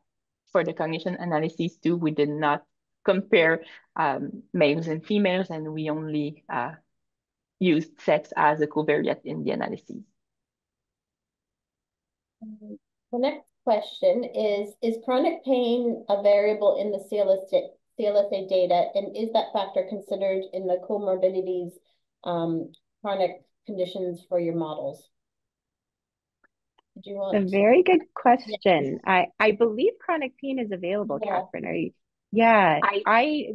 for the cognition analysis too, we did not compare um, males and females, and we only uh, used sex as a covariate in the analysis. The next question is, is chronic pain a variable in the CLSA, CLSA data, and is that factor considered in the comorbidities um, chronic conditions for your models? Do you want a very good question. I, I believe chronic pain is available, yeah. Katherine. Are you yeah, I, I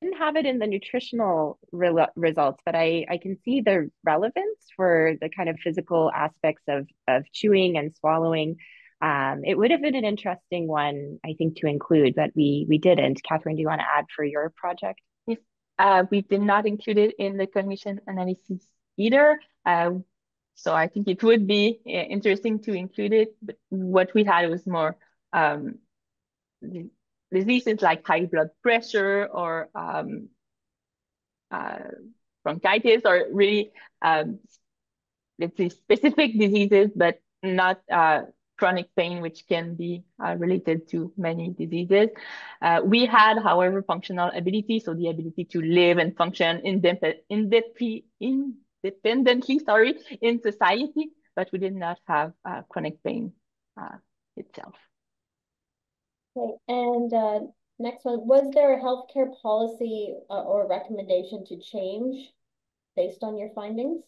didn't have it in the nutritional re results, but I, I can see the relevance for the kind of physical aspects of, of chewing and swallowing. Um, it would have been an interesting one, I think, to include, but we we didn't. Katherine, do you want to add for your project? Yes, uh, we did not include it in the cognition analysis either. Uh, so I think it would be uh, interesting to include it, but what we had was more um, diseases like high blood pressure or um, uh, bronchitis or really, um, let's say, specific diseases, but not uh, chronic pain, which can be uh, related to many diseases. Uh, we had, however, functional ability, so the ability to live and function independently, independently sorry, in society, but we did not have uh, chronic pain uh, itself. Okay, and uh, next one, was there a healthcare policy uh, or recommendation to change based on your findings?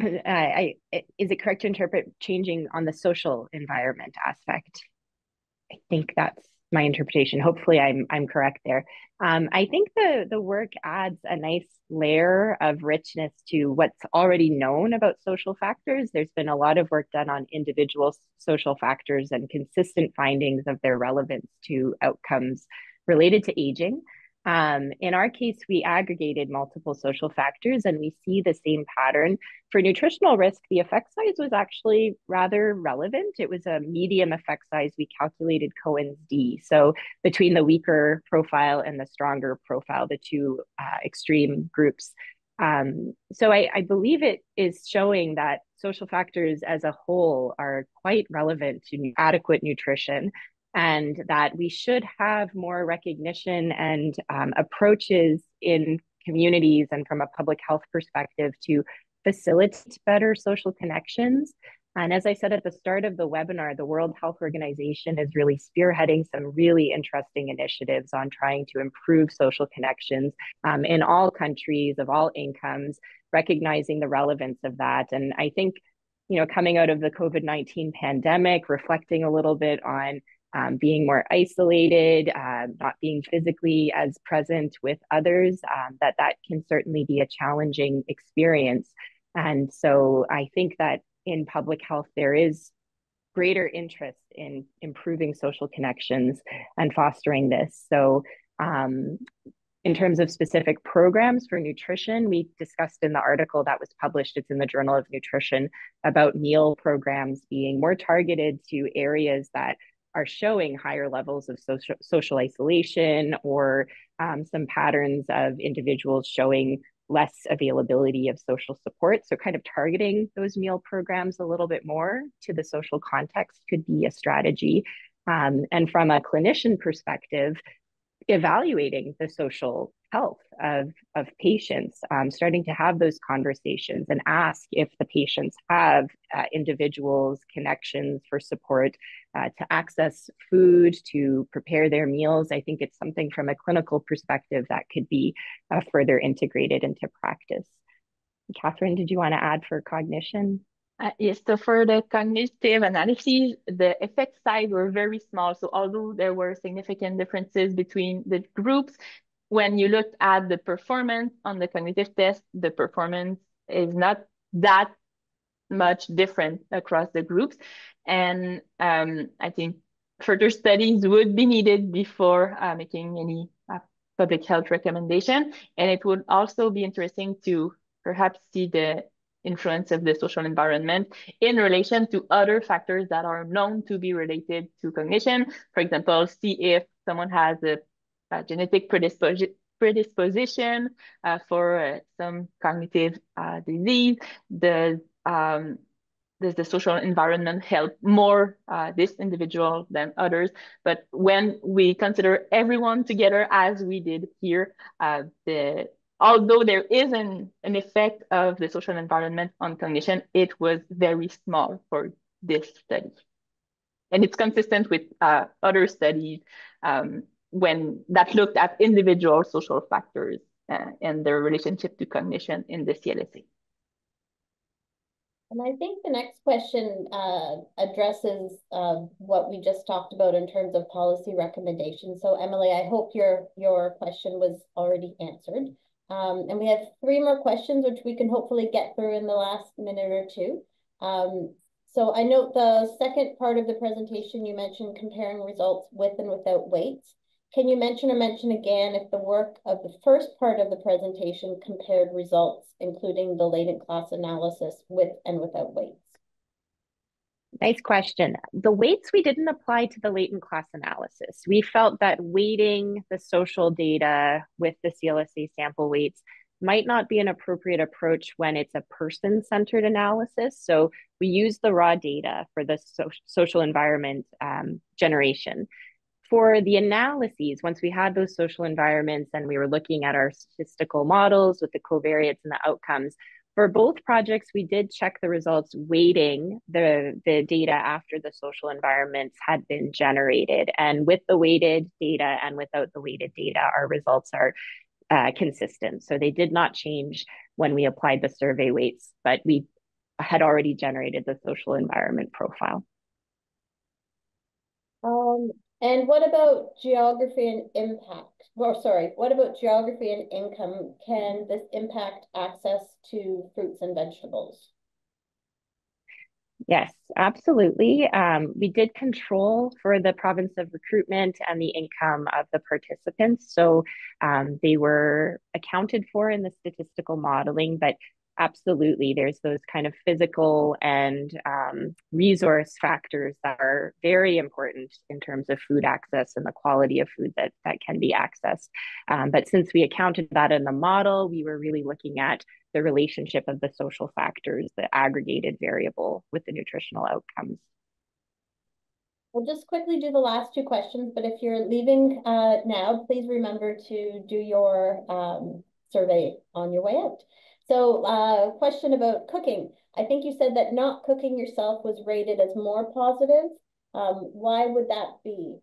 I, I, is it correct to interpret changing on the social environment aspect? I think that's my interpretation. Hopefully, I'm I'm correct there. Um, I think the the work adds a nice layer of richness to what's already known about social factors. There's been a lot of work done on individual social factors and consistent findings of their relevance to outcomes related to aging. Um, in our case, we aggregated multiple social factors and we see the same pattern. For nutritional risk, the effect size was actually rather relevant. It was a medium effect size. We calculated Cohen's D. So between the weaker profile and the stronger profile, the two uh, extreme groups, Um, so I, I believe it is showing that social factors as a whole are quite relevant to adequate nutrition and that we should have more recognition and um, approaches in communities and from a public health perspective to facilitate better social connections. And as I said at the start of the webinar, the World Health Organization is really spearheading some really interesting initiatives on trying to improve social connections um, in all countries of all incomes, recognizing the relevance of that. And I think, you know, coming out of the COVID 19 pandemic, reflecting a little bit on um, being more isolated, uh, not being physically as present with others, um, that that can certainly be a challenging experience. And so I think that in public health, there is greater interest in improving social connections and fostering this. So um, in terms of specific programs for nutrition, we discussed in the article that was published, it's in the Journal of Nutrition, about meal programs being more targeted to areas that are showing higher levels of social, social isolation or um, some patterns of individuals showing less availability of social support. So, kind of targeting those meal programs a little bit more to the social context could be a strategy. Um, and from a clinician perspective, evaluating the social health of, of patients, um, starting to have those conversations and ask if the patients have uh, individuals, connections for support uh, to access food, to prepare their meals. I think it's something from a clinical perspective that could be uh, further integrated into practice. Katherine, did you want to add for cognition? Uh, yes, so for the cognitive analyses, the effect size were very small. So although there were significant differences between the groups, when you looked at the performance on the cognitive test, the performance is not that much different across the groups. And um, I think further studies would be needed before uh, making any uh, public health recommendation. And it would also be interesting to perhaps see the influence of the social environment in relation to other factors that are known to be related to cognition. For example, see if someone has a, a genetic predisposition predisposition uh, for uh, some cognitive uh, disease. Does, um, does the social environment help more uh, this individual than others? But when we consider everyone together, as we did here, uh, the although there is an, an effect of the social environment on cognition, it was very small for this study. And it's consistent with uh, other studies um, when that looked at individual social factors uh, and their relationship to cognition in the CLSA. And I think the next question uh, addresses uh, what we just talked about in terms of policy recommendations. So Emily, I hope your, your question was already answered. Um, and we have three more questions, which we can hopefully get through in the last minute or two. Um, so I note the second part of the presentation, you mentioned comparing results with and without weights. Can you mention or mention again if the work of the first part of the presentation compared results, including the latent class analysis with and without weights? Nice question. The weights we didn't apply to the latent class analysis. We felt that weighting the social data with the CLSA sample weights might not be an appropriate approach when it's a person centered analysis. So we use the raw data for the so social environment um, generation. For the analyses, once we had those social environments and we were looking at our statistical models with the covariates and the outcomes, for both projects, we did check the results weighting the, the data after the social environments had been generated. And with the weighted data and without the weighted data, our results are uh, consistent. So they did not change when we applied the survey weights, but we had already generated the social environment profile. Um, and what about geography and impact? Well, sorry, what about geography and income? Can this impact access to fruits and vegetables? Yes, absolutely. Um, we did control for the province of recruitment and the income of the participants. So um, they were accounted for in the statistical modeling, but absolutely there's those kind of physical and um, resource factors that are very important in terms of food access and the quality of food that that can be accessed um, but since we accounted that in the model we were really looking at the relationship of the social factors the aggregated variable with the nutritional outcomes We'll just quickly do the last two questions, but if you're leaving uh, now, please remember to do your um, survey on your way out. So uh, question about cooking. I think you said that not cooking yourself was rated as more positive. Um, why would that be?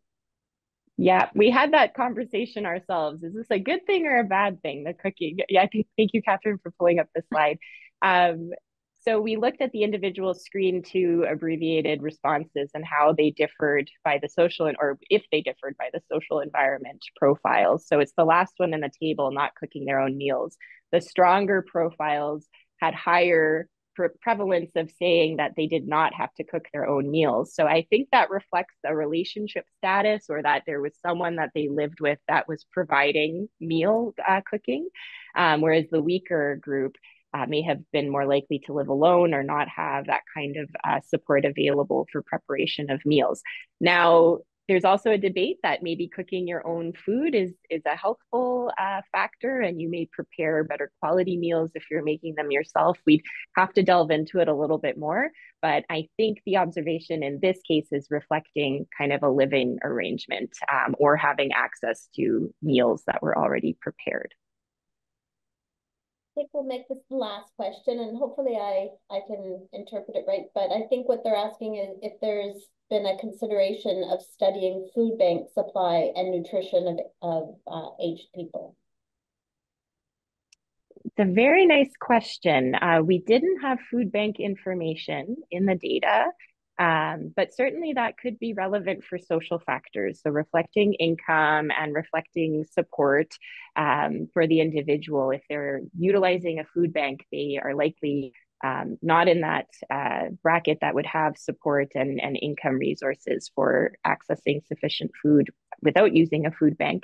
Yeah, we had that conversation ourselves. Is this a good thing or a bad thing, the cooking? Yeah, thank you, Katherine, for pulling up the slide. Um, so we looked at the individual SCREEN II abbreviated responses and how they differed by the social or if they differed by the social environment profiles. So it's the last one in the table, not cooking their own meals. The stronger profiles had higher pre prevalence of saying that they did not have to cook their own meals. So I think that reflects a relationship status or that there was someone that they lived with that was providing meal uh, cooking. Um, whereas the weaker group uh, may have been more likely to live alone or not have that kind of uh, support available for preparation of meals. Now, there's also a debate that maybe cooking your own food is is a healthful uh, factor, and you may prepare better quality meals if you're making them yourself. We'd have to delve into it a little bit more, but I think the observation in this case is reflecting kind of a living arrangement um, or having access to meals that were already prepared. I think we'll make this the last question and hopefully I, I can interpret it right. But I think what they're asking is if there's been a consideration of studying food bank supply and nutrition of, of uh, aged people. It's a very nice question. Uh, we didn't have food bank information in the data. Um, but certainly that could be relevant for social factors. So reflecting income and reflecting support um, for the individual. If they're utilizing a food bank, they are likely um, not in that uh, bracket that would have support and, and income resources for accessing sufficient food without using a food bank.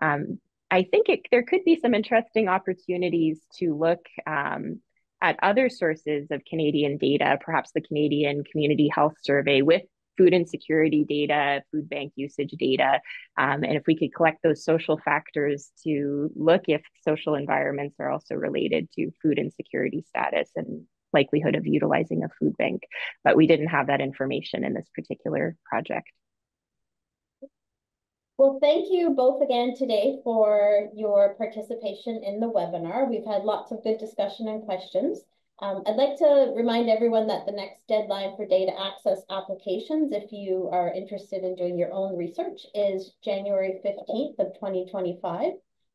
Um, I think it, there could be some interesting opportunities to look um, at other sources of Canadian data, perhaps the Canadian Community Health Survey with food insecurity data, food bank usage data, um, and if we could collect those social factors to look if social environments are also related to food insecurity status and likelihood of utilizing a food bank. But we didn't have that information in this particular project. Well, thank you both again today for your participation in the webinar. We've had lots of good discussion and questions. Um, I'd like to remind everyone that the next deadline for data access applications, if you are interested in doing your own research, is January 15th of 2025.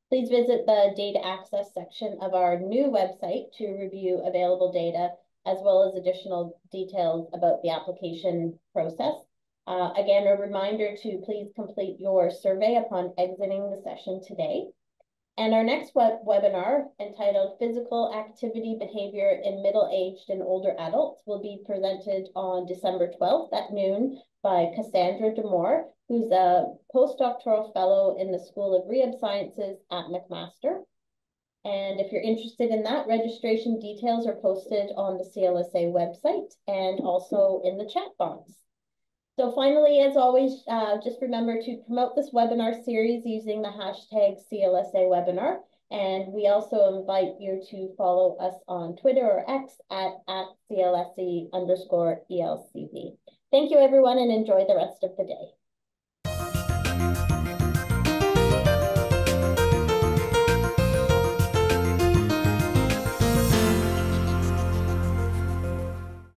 Please visit the data access section of our new website to review available data, as well as additional details about the application process. Uh, again, a reminder to please complete your survey upon exiting the session today. And our next web webinar, entitled Physical Activity Behavior in Middle-Aged and Older Adults, will be presented on December 12th at noon by Cassandra D'Amore, who's a postdoctoral fellow in the School of Rehab Sciences at McMaster. And if you're interested in that, registration details are posted on the CLSA website and also in the chat box. So finally, as always, uh, just remember to promote this webinar series using the hashtag CLSA webinar. And we also invite you to follow us on Twitter or X at, at CLSA underscore ELCV. Thank you, everyone, and enjoy the rest of the day.